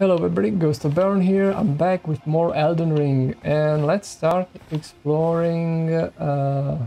Hello everybody, Ghost of Beorn here. I'm back with more Elden Ring and let's start exploring uh,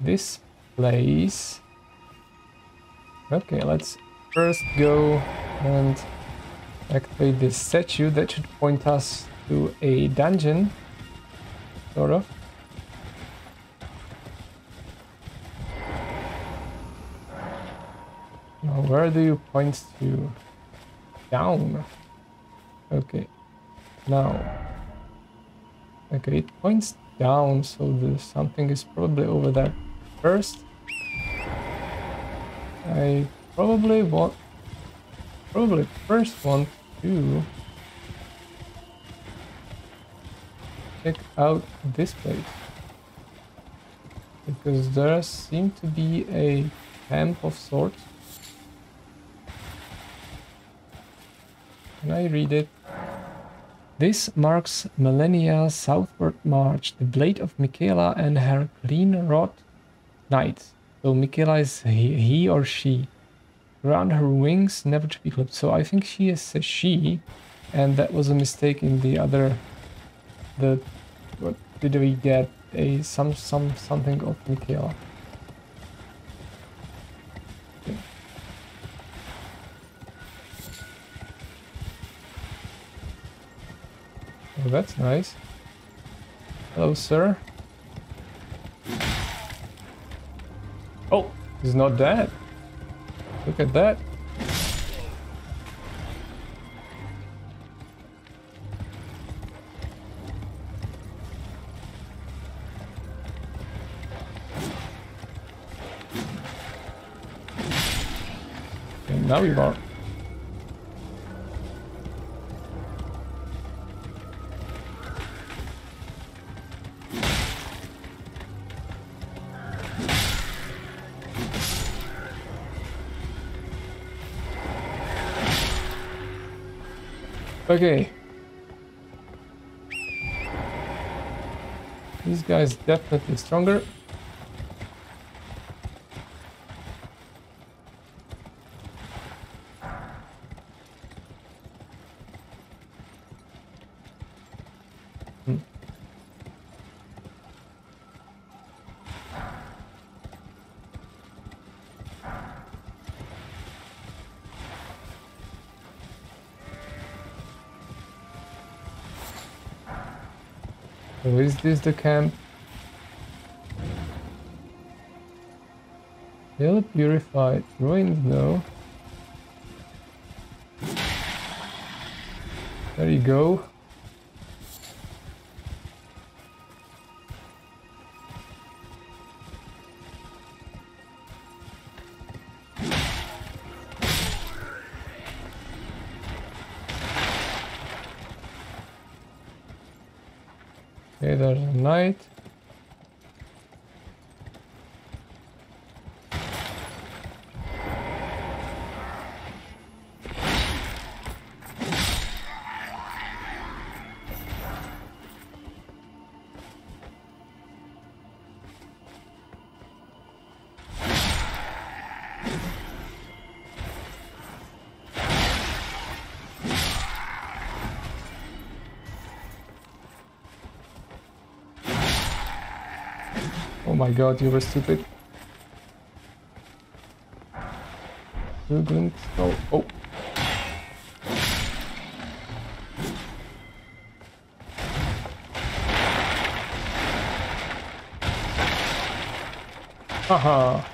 this place. Okay, let's first go and activate this statue that should point us to a dungeon, sort of. Now where do you point to? Down. Okay. Now. Okay, it points down, so the something is probably over there. First, I probably want, probably first want to check out this place because there seems to be a camp of sorts. Can I read it? This marks Malenia southward march, the blade of Miquella and her Cleanrot knights. So Miquella is he, he or she. Around her wings, never to be clipped. So I think she is a she, and that was a mistake in the other. The what did we get? A some some something of Miquella. Oh, that's nice. Hello, sir. Oh, he's not dead. Look at that. Now you are. Okay. This guy is definitely stronger. Is this the camp? Hill purified. Ruins no. There you go. My god, you were stupid. You didn't go. Oh. Haha.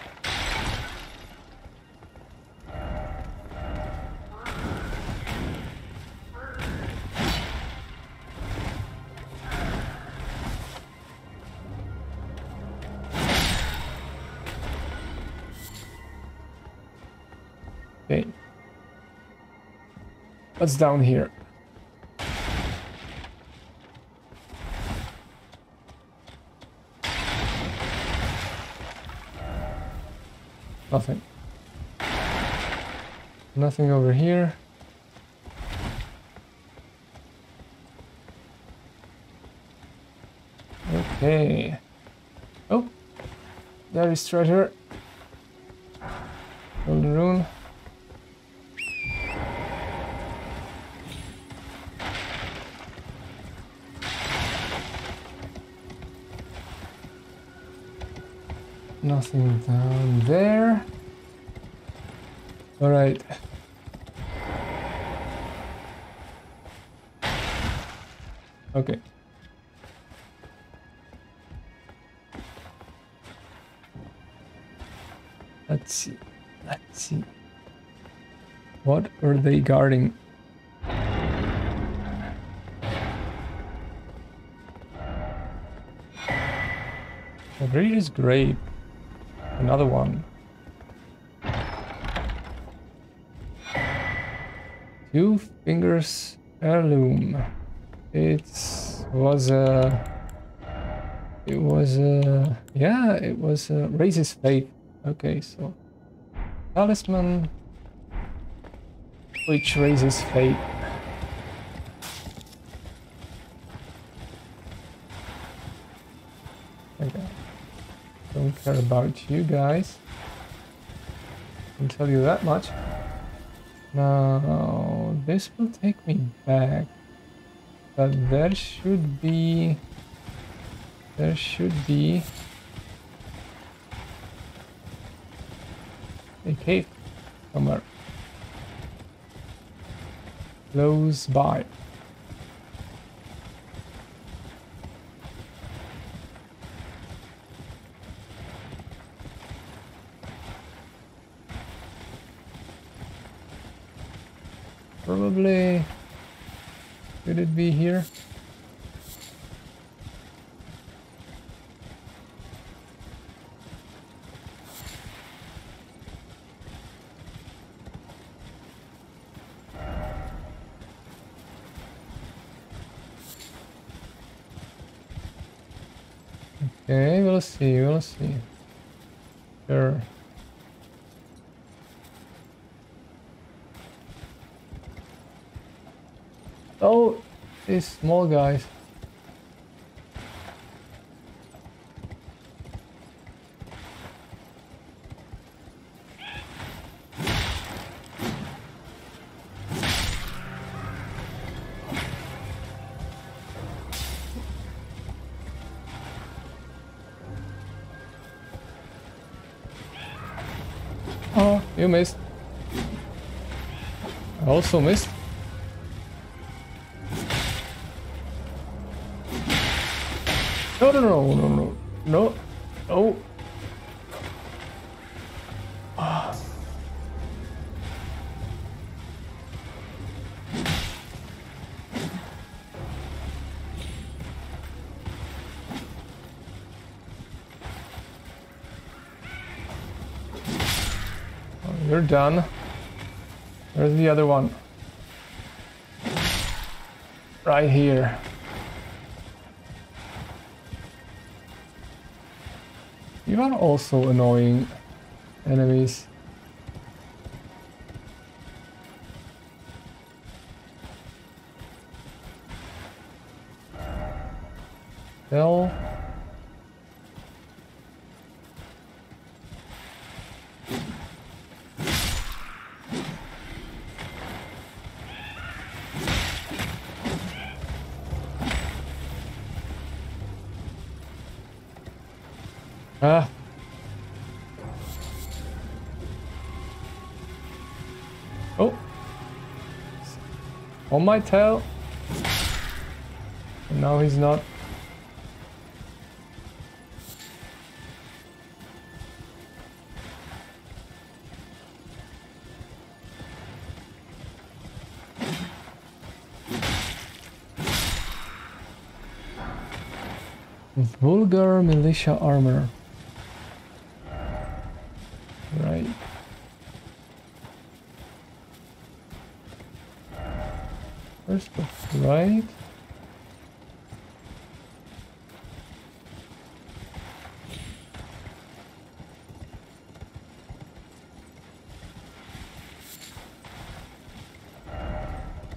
What's down here? Nothing. Nothing over here. Okay. Oh, there is treasure. Golden rune. Nothing down there. All right. Okay. Let's see. Let's see. What are they guarding? The breed is great. Another one. Two fingers heirloom. It was a. It was a. Yeah, it was a raises faith. Okay, so talisman, which raises faith. Okay. Don't care about you guys. I can tell you that much. Now, this will take me back. But there should be... There should be... A cave somewhere. Close by. Probably... Could it be here? Okay, we'll see, we'll see. Sure. Oh, these small guys. Oh, you missed. I also missed. No, no, no, no, no, no. Ah. Oh, you're done. Where's the other one? Right here. You are also annoying enemies. Hell. My tail. Now he's not. Vulgar militia armor. Right. Right.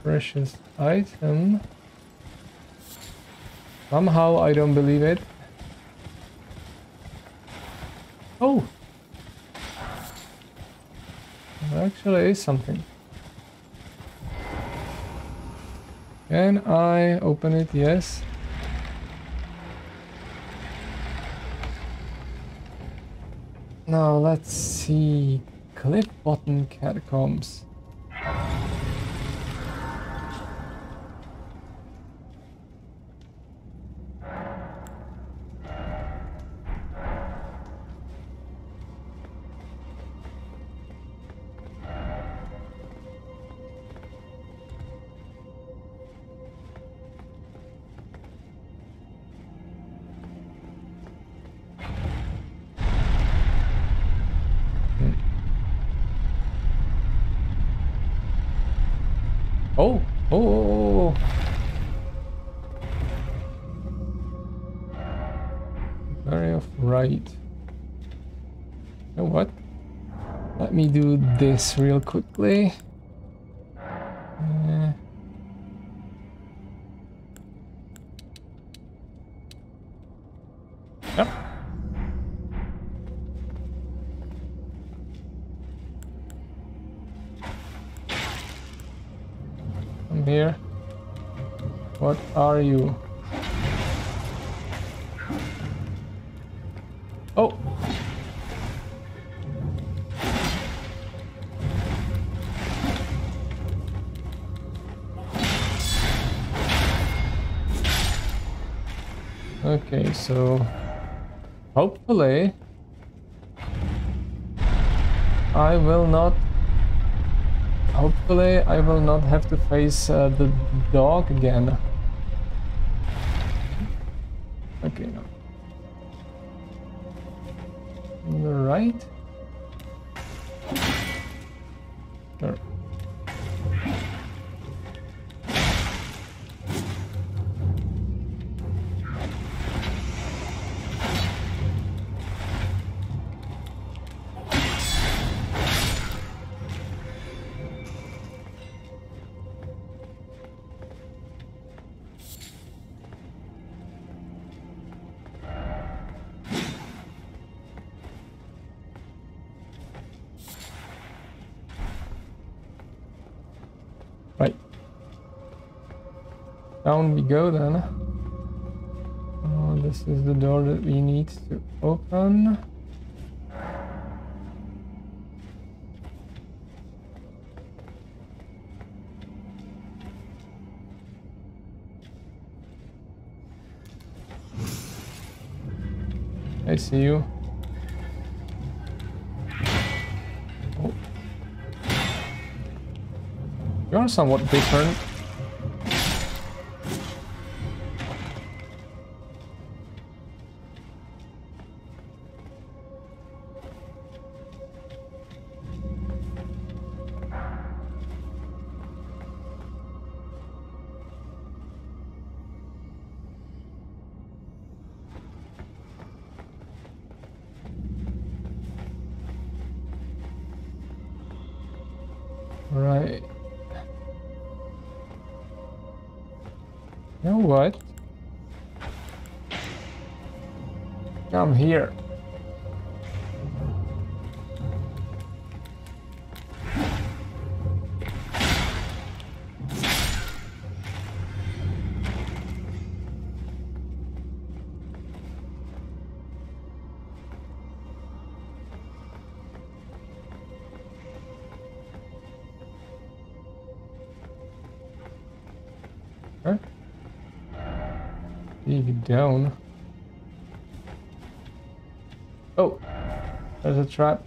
Precious item. Somehow I don't believe it. Oh! There actually is something. Can I open it? Yes. Now let's see. Cliff Bottom Catacombs. This real quickly. Uh, yep. Come here. What are you? So hopefully I will not hopefully I will not have to face uh, the dog again. Down we go then. Oh, this is the door that we need to open. I see you. Oh. You are somewhat different. Down. Oh, there's a trap.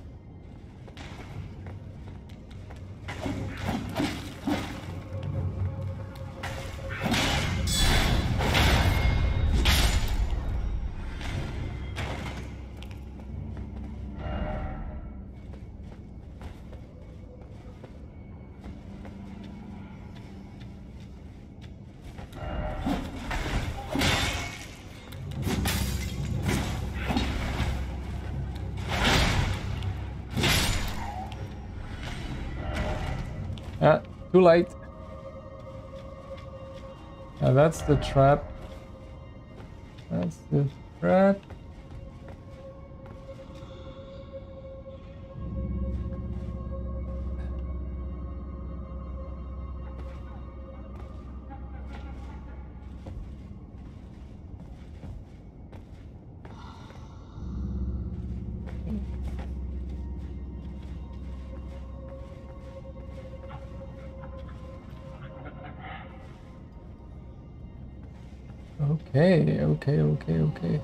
Ah, too late. Yeah, that's the trap. That's the trap. Okay, okay, okay, okay.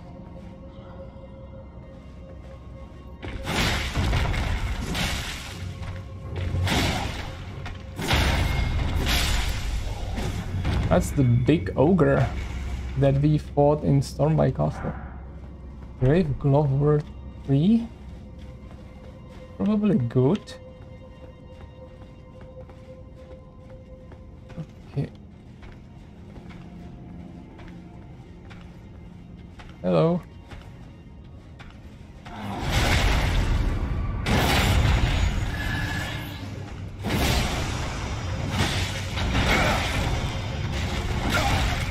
That's the big ogre that we fought in Stormveil Castle. Grave Glovewort 3. Probably good. Hello.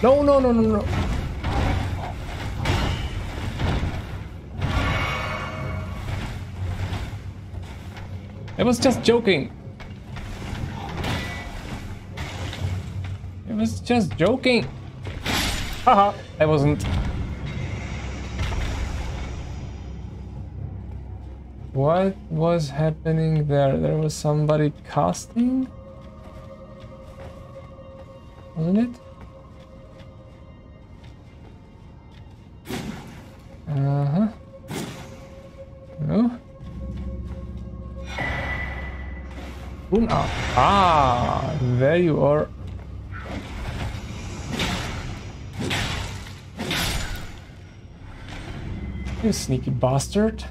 No, no, no, no, no. I was just joking. I was just joking. Haha, I wasn't. What was happening there? There was somebody casting? Wasn't it? Uh-huh. No? Una. Ah, there you are. You sneaky bastard.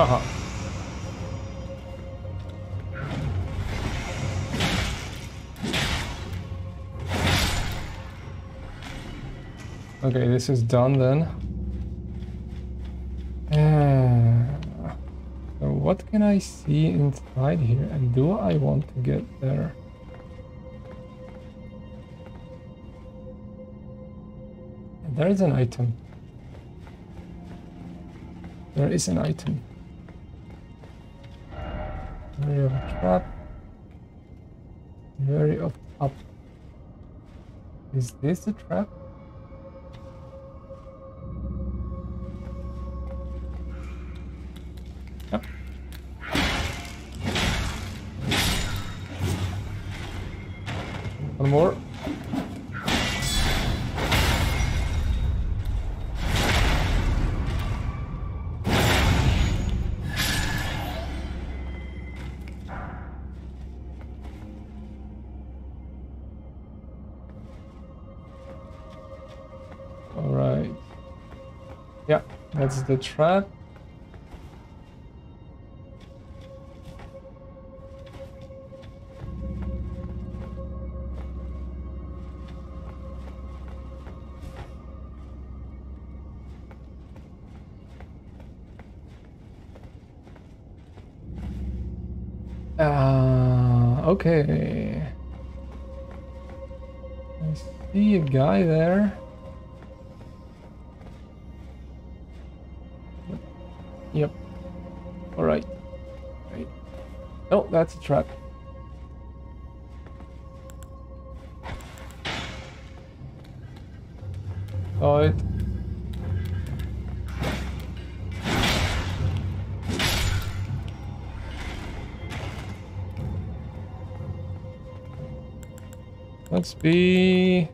Uh-huh. Okay, this is done then. Uh, so what can I see inside here and do I want to get there? There is an item. There is an item. Of trap. Very of up. Is this a trap? The trap. Uh, okay. I see a guy there. That's a. Saw it. Let's be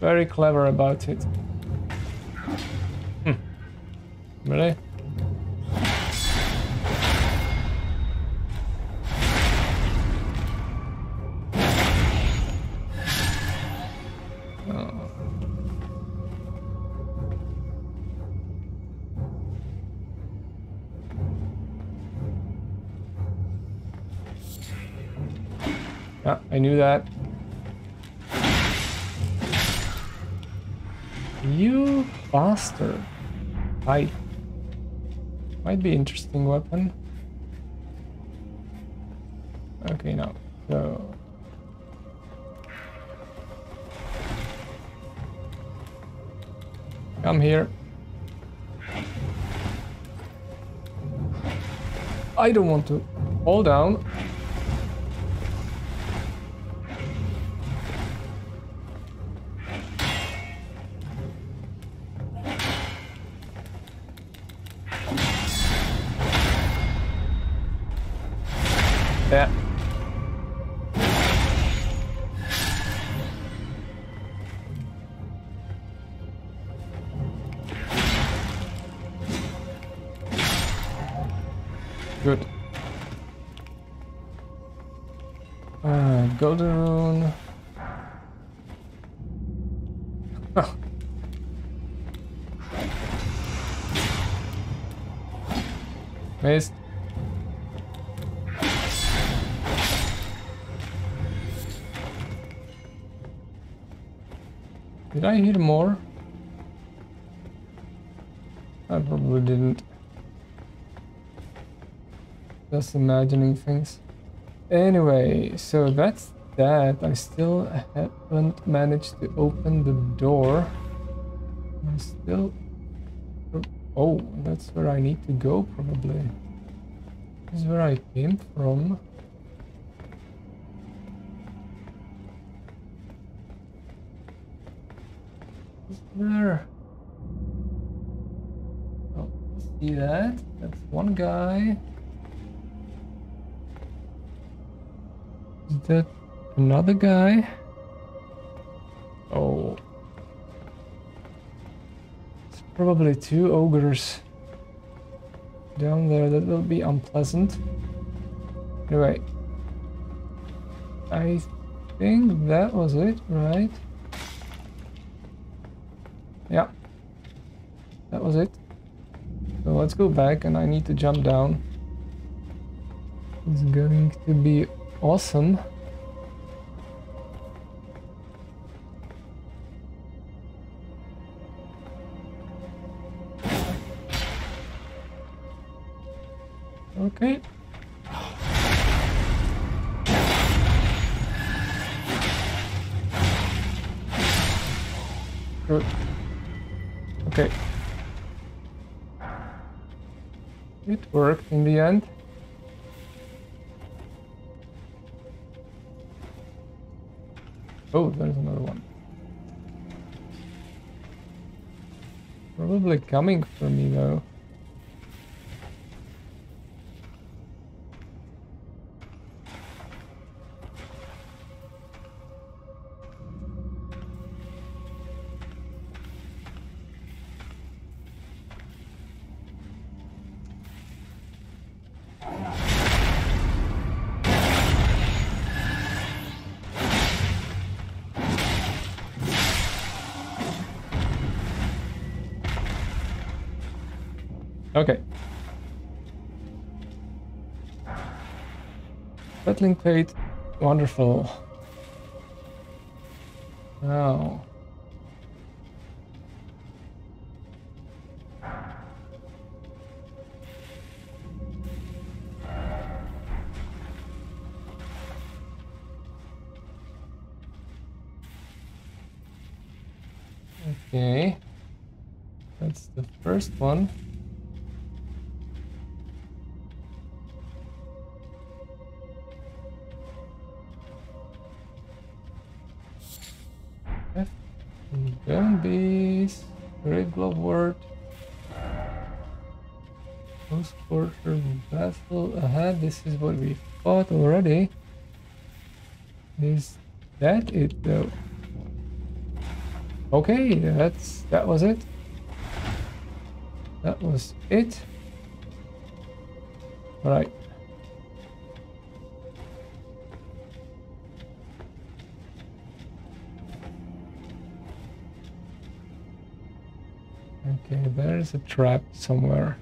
very clever about it. Hmm. Really? I knew that. You bastard. Hi. Might be interesting weapon. Okay, now. So Come here. I don't want to fall down. I hear more? I probably didn't. Just imagining things. Anyway, so that's that. I still haven't managed to open the door. I still... Oh, that's where I need to go probably. This is where I came from. There... Oh, see that? That's one guy. Is that another guy? Oh. It's probably two ogres down there. That will be unpleasant. Anyway. I think that was it, right? Yeah. That was it. So let's go back and I need to jump down. It's going to be awesome. Okay. Good. Okay. It worked in the end. Oh, there's another one. Probably coming for me though. Battling plate. Wonderful. Now. Okay. That's the first one. Zombies. Grave Glovewort. Post quarter battle ahead. This is what we fought already. Is that it though? Okay, that's that was it. That was it. All right. There's a trap somewhere.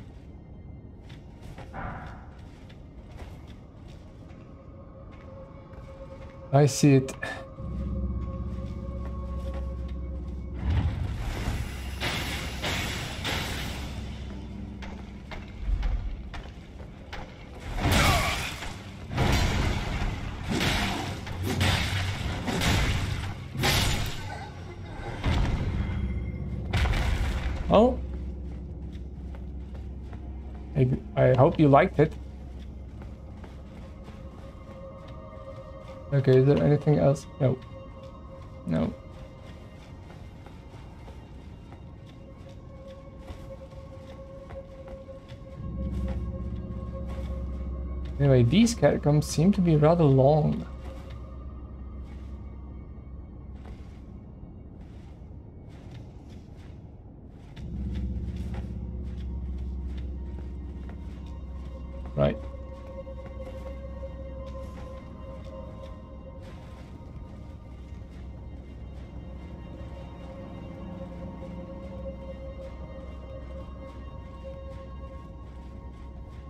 I see it. I, hope you liked it. Okay, is there anything else? No. No. Anyway, these catacombs seem to be rather long.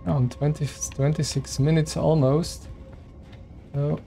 On 20, 26 minutes almost. So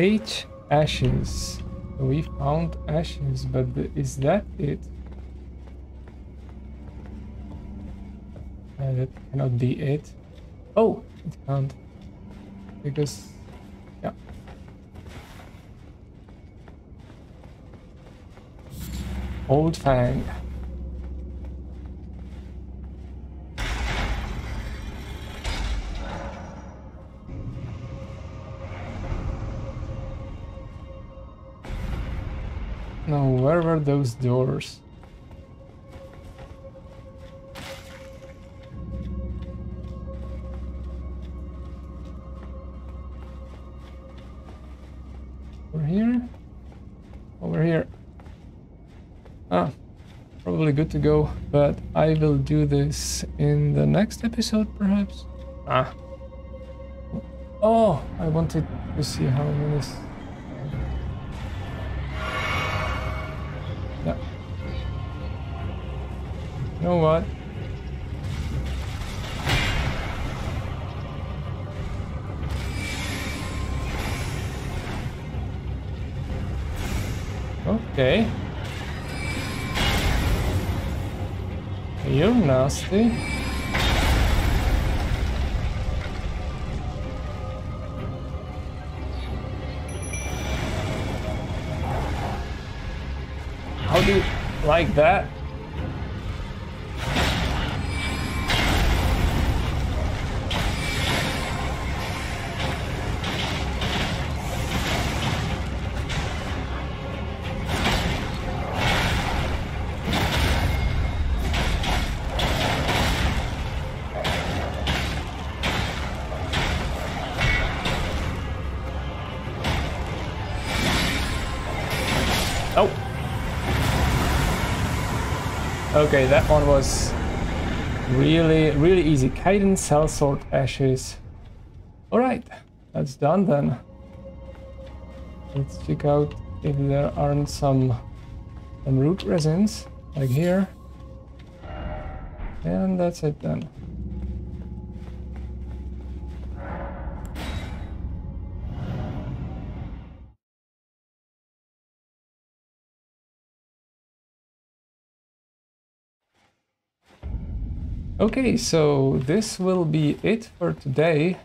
Eight ashes. We found ashes, but is that it? Uh, that cannot be it. Oh, it can't. Because, yeah. Old Fang. Were those doors? Over here? Over here. Ah, probably good to go, but I will do this in the next episode, perhaps? Ah. Oh, I wanted to see how many You know what? Okay. You're nasty. How do you like that? Oh. Okay, that one was really, really easy. Kaiden Sellsword Ashes. Alright, that's done then. Let's check out if there aren't some, some root resins, like here. And that's it then. Okay, so this will be it for today.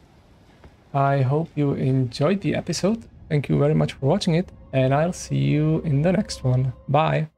I hope you enjoyed the episode. Thank you very much for watching it, and I'll see you in the next one. Bye!